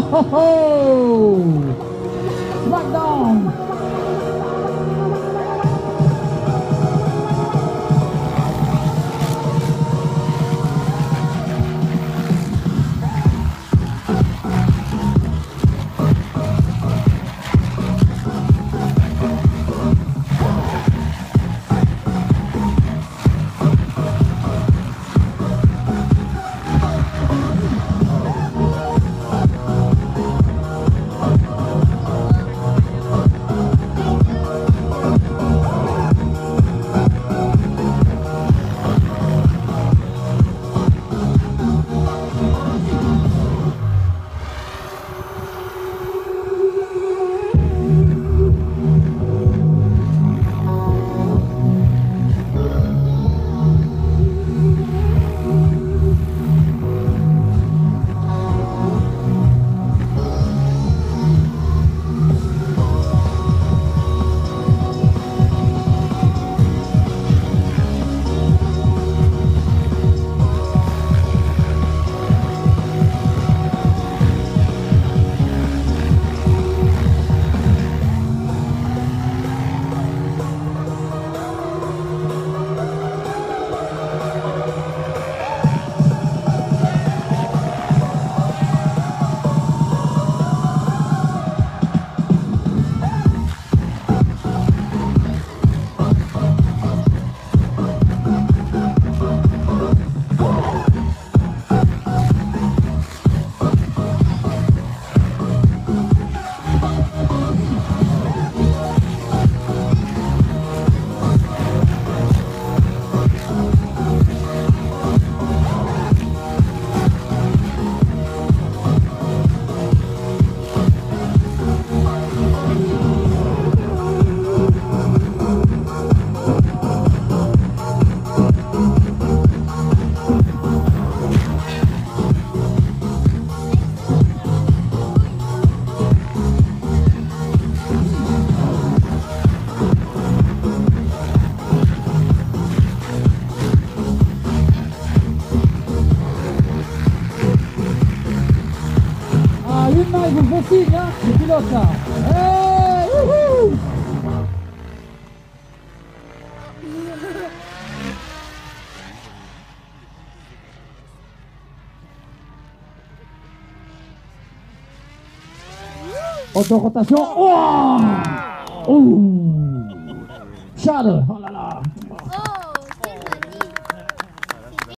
ho, ho, ho. Smackdown. Une main, ils signe, hein, les pilotes là. Hey, wouhou Auto-rotation. Oh. Oh là là.